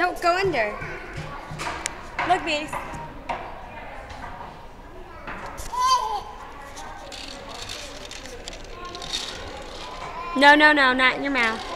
No, go under. Look, Beast. No, no, no, not in your mouth.